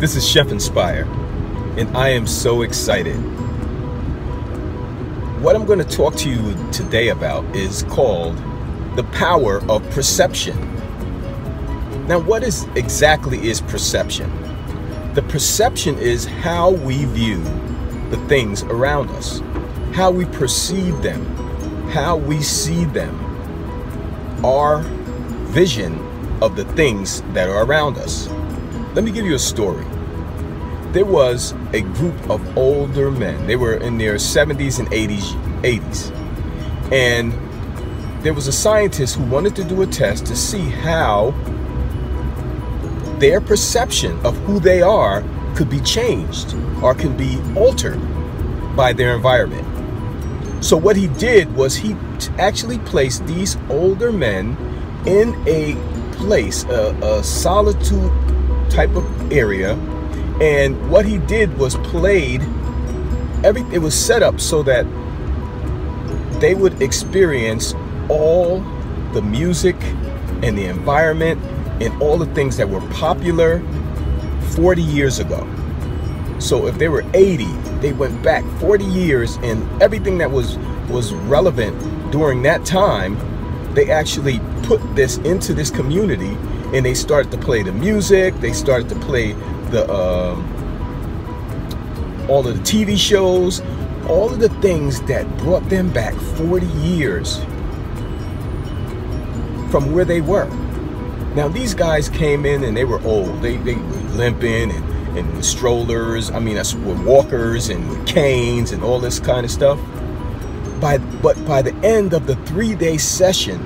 This is Chef Inspire, and I am so excited. What I'm going to talk to you today about is called the power of perception. Now, what is exactly is perception? The perception is how we view the things around us, how we perceive them, how we see them, our vision of the things that are around us. Let me give you a story. There was a group of older men. They were in their 70s and 80s, 80s. And there was a scientist who wanted to do a test to see how their perception of who they are could be changed or can be altered by their environment. So what he did was he actually placed these older men in a place, a, a solitude type of area, and what he did was played every. It was set up so that they would experience all the music and the environment and all the things that were popular 40 years ago. So if they were 80, they went back 40 years and everything that was was relevant during that time, they actually put this into this community and they started to play the music, they started to play the um, all of the TV shows, all of the things that brought them back 40 years from where they were. Now these guys came in and they were old. They they were limping and and with strollers. I mean, with walkers and with canes and all this kind of stuff. By but by the end of the three-day session,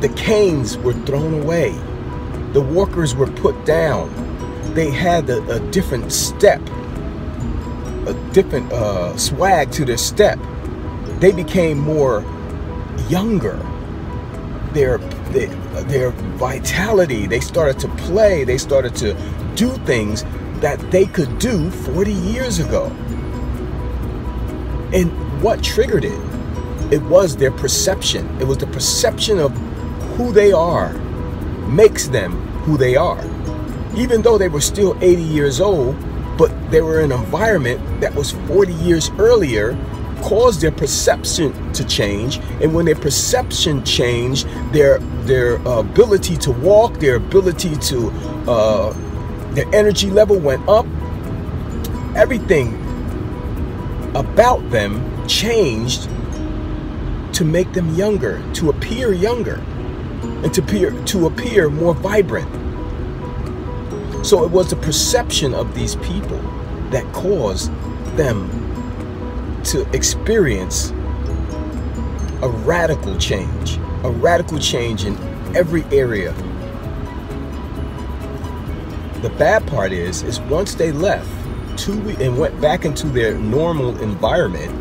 the canes were thrown away. The walkers were put down. They had a, a different step, a different uh, swag to their step. They became more younger. Their, their their vitality. They started to play. They started to do things that they could do 40 years ago. And what triggered it? It was their perception. It was the perception of who they are makes them who they are. Even though they were still 80 years old, but they were in an environment that was 40 years earlier caused their perception to change and when their perception changed their their uh, ability to walk their ability to uh, their energy level went up everything about them changed to make them younger to appear younger and to appear to appear more vibrant so it was the perception of these people that caused them to experience a radical change, a radical change in every area. The bad part is, is once they left two weeks and went back into their normal environment,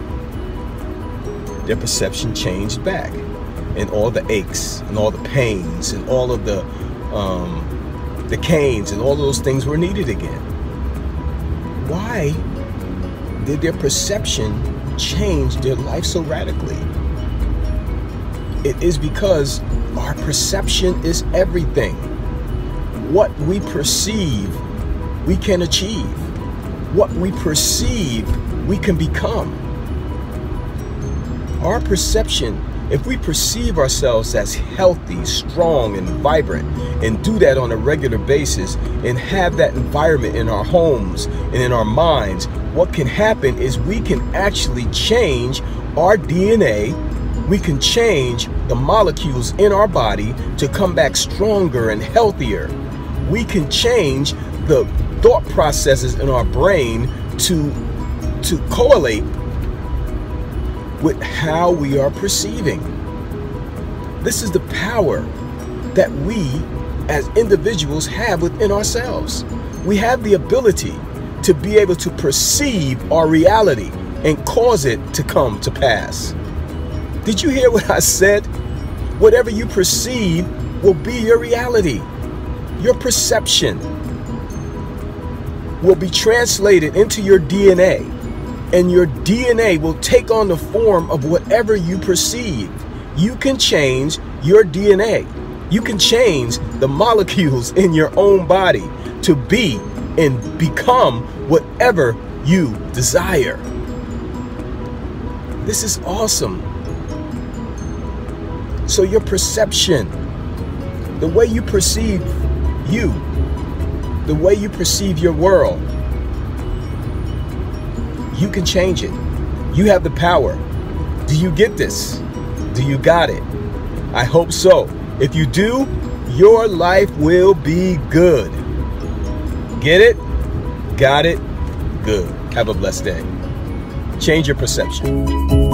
their perception changed back, and all the aches and all the pains and all of the um, the canes and all those things were needed again. Why did their perception change their life so radically? It is because our perception is everything. What we perceive, we can achieve. What we perceive, we can become. Our perception, if we perceive ourselves as healthy, strong, and vibrant, and do that on a regular basis, and have that environment in our homes and in our minds, what can happen is we can actually change our DNA. We can change the molecules in our body to come back stronger and healthier. We can change the thought processes in our brain to, to correlate with how we are perceiving. This is the power that we as individuals have within ourselves. We have the ability to be able to perceive our reality and cause it to come to pass. Did you hear what I said? Whatever you perceive will be your reality. Your perception will be translated into your DNA, and your DNA will take on the form of whatever you perceive. You can change your DNA. You can change the molecules in your own body to be and become whatever you desire. This is awesome. So, your perception, the way you perceive you, the way you perceive your world, you can change it. You have the power. Do you get this? Do you got it? I hope so. If you do, your life will be good. Get it? Got it? Good. Have a blessed day. Change your perception.